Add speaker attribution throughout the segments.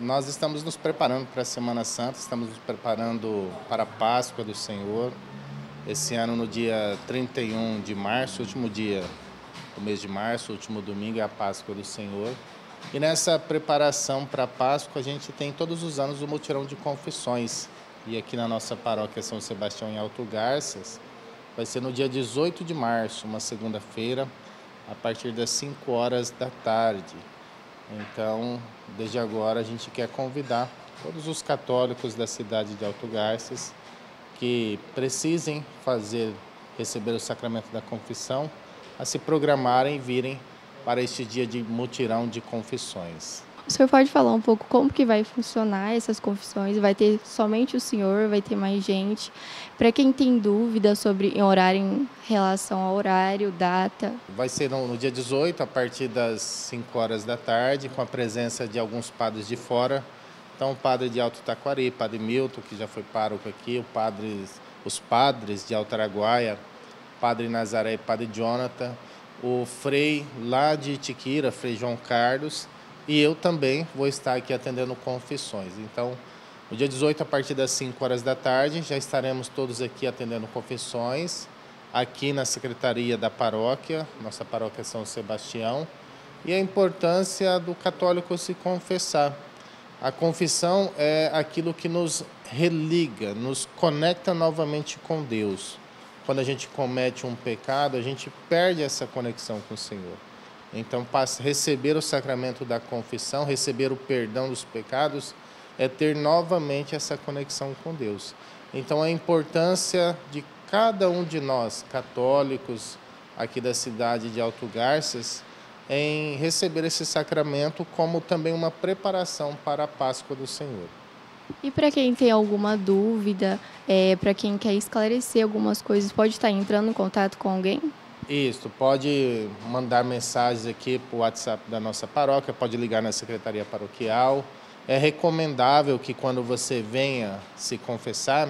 Speaker 1: Nós estamos nos preparando para a Semana Santa, estamos nos preparando para a Páscoa do Senhor. Esse ano, no dia 31 de março, último dia do mês de março, último domingo, é a Páscoa do Senhor. E nessa preparação para a Páscoa, a gente tem todos os anos o mutirão de confissões. E aqui na nossa paróquia São Sebastião em Alto Garças, vai ser no dia 18 de março, uma segunda-feira, a partir das 5 horas da tarde. Então, desde agora, a gente quer convidar todos os católicos da cidade de Alto Garças que precisem fazer, receber o sacramento da confissão, a se programarem e virem para este dia de mutirão de confissões.
Speaker 2: O senhor pode falar um pouco como que vai funcionar essas confissões? Vai ter somente o senhor? Vai ter mais gente? Para quem tem dúvida sobre horário em relação ao horário, data?
Speaker 1: Vai ser no, no dia 18, a partir das 5 horas da tarde, com a presença de alguns padres de fora. Então, o padre de Alto Taquari, padre Milton, que já foi pároco aqui, o padre, os padres de Alto Araguaia, padre Nazaré e padre Jonathan, o frei lá de Itiquira, frei João Carlos, e eu também vou estar aqui atendendo confissões. Então, no dia 18, a partir das 5 horas da tarde, já estaremos todos aqui atendendo confissões, aqui na Secretaria da Paróquia, nossa paróquia São Sebastião, e a importância do católico se confessar. A confissão é aquilo que nos religa, nos conecta novamente com Deus. Quando a gente comete um pecado, a gente perde essa conexão com o Senhor. Então, receber o sacramento da confissão, receber o perdão dos pecados, é ter novamente essa conexão com Deus. Então, a importância de cada um de nós, católicos, aqui da cidade de Alto Garças, em receber esse sacramento como também uma preparação para a Páscoa do Senhor.
Speaker 2: E para quem tem alguma dúvida, é, para quem quer esclarecer algumas coisas, pode estar entrando em contato com alguém?
Speaker 1: Isso, pode mandar mensagens aqui para o WhatsApp da nossa paróquia, pode ligar na secretaria paroquial. É recomendável que quando você venha se confessar,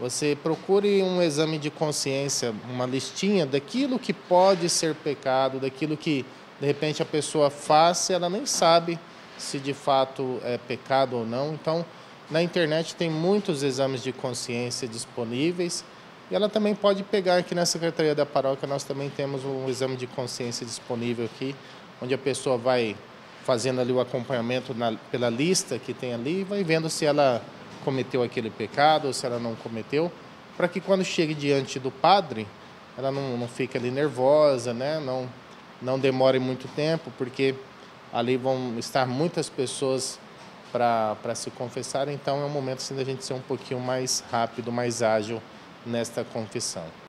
Speaker 1: você procure um exame de consciência, uma listinha daquilo que pode ser pecado, daquilo que de repente a pessoa faz e ela nem sabe se de fato é pecado ou não. Então, na internet tem muitos exames de consciência disponíveis e ela também pode pegar aqui na Secretaria da Paróquia, nós também temos um exame de consciência disponível aqui, onde a pessoa vai fazendo ali o acompanhamento na, pela lista que tem ali e vai vendo se ela cometeu aquele pecado ou se ela não cometeu, para que quando chegue diante do padre, ela não, não fique ali nervosa, né? não, não demore muito tempo, porque ali vão estar muitas pessoas para se confessar, então é um momento assim, da gente ser um pouquinho mais rápido, mais ágil nesta confissão.